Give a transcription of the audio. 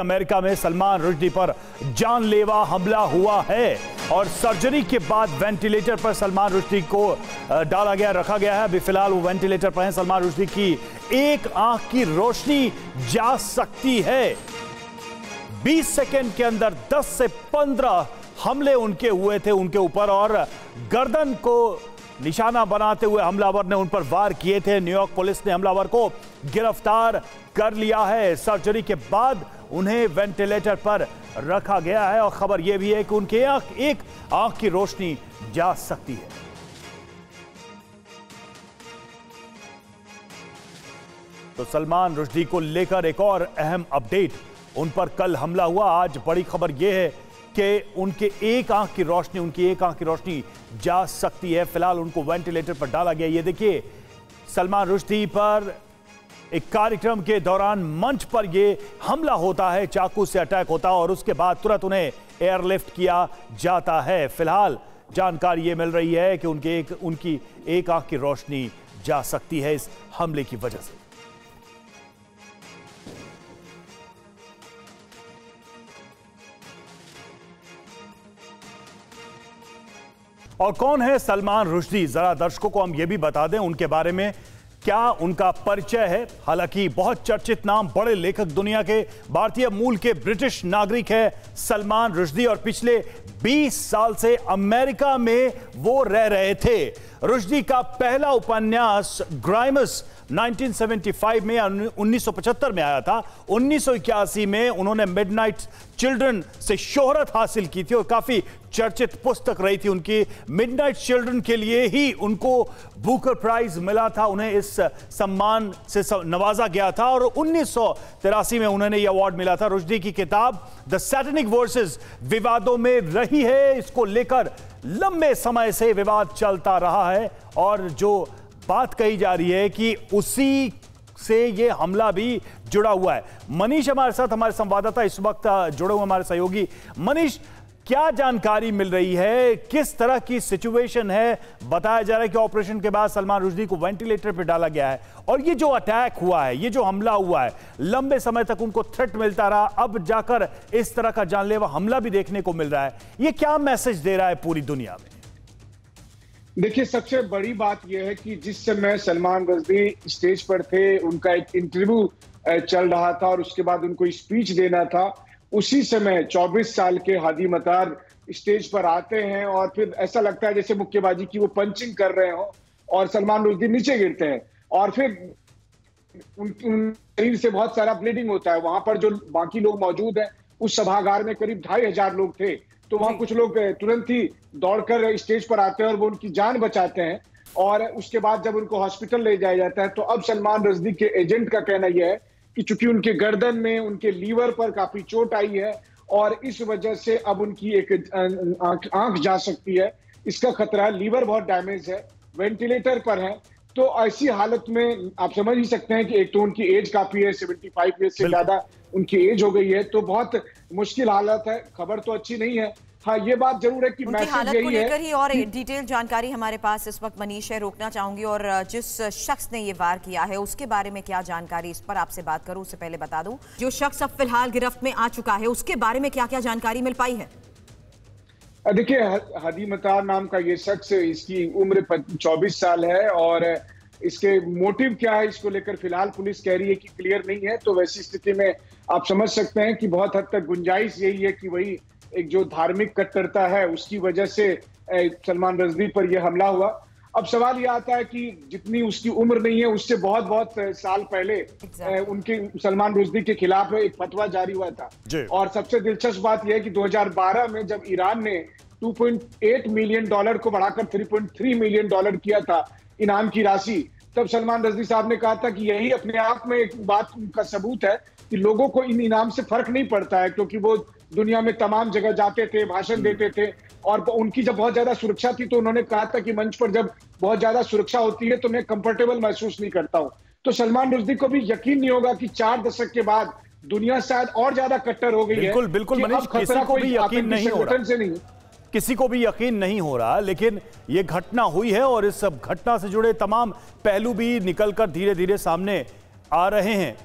America में सलमान रुश्दी पर जानलेवा हमला हुआ है और सर्जरी के बाद वेंटिलेटर पर सलमान रुश्दी को डाला गया, रखा गया है। अभी फ़िलहाल वो वेंटिलेटर पर हैं। सलमान रुश्दी की एक आँख की रोशनी जा सकती है। 20 सेकंड के अंदर 10 से 15 हमले उनके हुए थे, उनके ऊपर। और गर्दन को निशाना बनाते हुए हमलावर ने उन पर वार किए थे। न्यूयॉर्क पुलिस ने हमलावर को गिरफ़्तार कर लिया है। सर्जरी के बाद उन्हें वेंटिलेटर पर रखा गया है और खबर यह भी है कि उनके आँख, एक आँख की रोशनी जा सकती है। तो सलमान रुश्दी को लेकर एक और अहम अपडेट। उन पर कल हमला हुआ। आज बड़ी खबर यह है कि उनके एक आँख की रोशनी, उनकी एक आँख की रोशनी जा सकती है। फ़िलहाल उनको वेंटिलेटर पर डाला गया। ये देखिए, सलमान रुश्दी पर एक कार्यक्रम के दौरान मंच पर यह हमला होता है, चाकू से अटैक होता है और उसके बाद तुरंत उन्हें एयरलिफ्ट किया जाता है। फ़िलहाल जानकारी ये मिल रही है कि उनके एक, उनकी एक आँख की रोशनी जा सकती है इस हमले की वजह से। और कौन है सलमान रुश्दी? जरा दर्शकों को हम ये भी बता दें, उनके बारे में क्या उनका परिचय है? हालाँकि बहुत चर्चित नाम बड़े लेखक दुनिया के भारतीय मूल के ब्रिटिश नागरिक है सलमान रुश्दी और पिछले 20 साल से अमेरिका में वो रह रहे थे। रुश्दी का पहला उपन्यास ग्राइमस 1975 में 1975 में आया था। 1981 में उन्होंने मिडनाइट चिल्ड्रन से शोहरत हासिल की थी और काफ़ी चर्चित पुस्तक रही थी उनकी। मिडनाइट चिल्ड्रन के लिए ही उनको बुकर प्राइज मिला था, उन्हें इस सम्मान से नवाजा गया था और उन्नीस सौ तिरासी में उन्होंने यह अवार्ड मिला था। रुश्दी की किताब द सैटनिक वर्सेस विवादों में रही है, इसको लेकर लंबे समय से विवाद चलता रहा है और जो बात कही जा रही है कि उसी से ये हमला भी जुड़ा हुआ है। मनीष हमारे साथ, हमारे संवाददाता इस वक्त जुड़े हुए हमारे सहयोगी। मनीष क्या जानकारी मिल रही है? किस तरह की सिचुएशन है? बताया जा रहा है कि ऑपरेशन के बाद सलमान रुश्दी को वेंटिलेटर पर डाला गया है। और ये जो अटैक हुआ है, ये जो हमला हुआ है, लंबे समय तक उनको थ्रेट मिलता रहा। अब जाकर इस तरह का जानलेवा हमला भी देखने को मिल रहा है। ये क्या मैसेज दे रहा है पूरी दुनिया में? देखिए, सबसे बड़ी बात यह है कि जिस समय सलमान रजदी स्टेज पर थे, उनका एक इंटरव्यू चल रहा था और उसके बाद उनको स्पीच देना था उसी समय 24 साल के हादी मतार स्टेज पर आते हैं और फिर ऐसा लगता है जैसे मुक्केबाजी की वो पंचिंग कर रहे हो और सलमान रुश्दी नीचे गिरते हैं। और फिर उन, उन शरीर से बहुत सारा ब्लीडिंग होता है। वहाँ पर जो बाकी लोग मौजूद हैं उस सभागार में करीब ढाई हज़ार लोग थे। तो वहाँ कुछ लोग तुरंत ही दौड़कर स्टेज पर आते हैं और वो उनकी जान बचाते हैं। और उसके बाद जब उनको हॉस्पिटल ले जाया जाता है तो अब सलमान रजदी के एजेंट का कहना यह है कि चूँकि उनके गर्दन में उनके लीवर पर काफ़ी चोट आई है और इस वजह से अब उनकी एक आँख जा सकती है। इसका खतरा है लीवर बहुत डैमेज है वेंटिलेटर पर है। तो ऐसी हालत में आप समझ ही सकते हैं कि एक तो उनकी एज काफ़ी है 75 ईयर्स से ज़्यादा उनकी एज हो गई है। तो बहुत मुश्किल हालत है खबर तो अच्छी नहीं है हाँ ये बात ज़रूर है कि उनकी हालत को लेकर ही और डिटेल जानकारी हमारे पास इस वक्त मनीष है रोकना चाहूँगी और जिस शख्स ने ये वार किया है उसके बारे में क्या जानकारी इस पर आपसे बात करूँ उससे पहले बता दूँ। जो शख्स अब फ़िलहाल गिरफ्त में आ चुका है उसके बारे में क्या क्या जानकारी मिल पाई है? देखिए हदी मतार नाम का ये शख्स इसकी उम्र चौबीस साल है और इसके मोटिव क्या है इसको लेकर फ़िलहाल पुलिस कह रही है कि क्लियर नहीं है तो वैसी स्थिति में आप समझ सकते हैं कि बहुत हद तक गुंजाइश यही है कि वही एक जो धार्मिक कट्टरता है उसकी वजह से सलमान रजदी पर यह हमला हुआ। अब सवाल यह आता है कि जितनी उसकी उम्र नहीं है उससे बहुत बहुत साल पहले exactly. उनके सलमान रुश्दी के खिलाफ एक फतवा जारी हुआ था। और सबसे दिलचस्प बात यह है कि 2012 में जब ईरान ने 2.8 मिलियन डॉलर को बढ़ाकर 3.3 मिलियन डॉलर किया था इनाम की राशि तब सलमान रजदी साहब ने कहा था कि यही अपने आप में एक बात का सबूत है कि लोगों को इन इनाम से फ़र्क नहीं पड़ता है क्योंकि वो दुनिया में तमाम जगह जाते थे भाषण देते थे और उनकी जब बहुत ज़्यादा सुरक्षा थी तो उन्होंने कहा था कि मंच पर जब बहुत ज़्यादा सुरक्षा होती है तो मैं कंफर्टेबल महसूस नहीं करता हूँ। तो सलमान रुश्दी को भी यकीन नहीं होगा कि चार दशक के बाद दुनिया शायद और ज़्यादा कट्टर हो गई बिल्कुल, है बिल्कुल मनीष किसी को भी यकीन नहीं हो रहा। से नहीं। किसी को भी यकीन नहीं हो रहा, लेकिन ये घटना हुई है और इस सब घटना से जुड़े तमाम पहलू भी निकलकर धीरे धीरे सामने आ रहे हैं।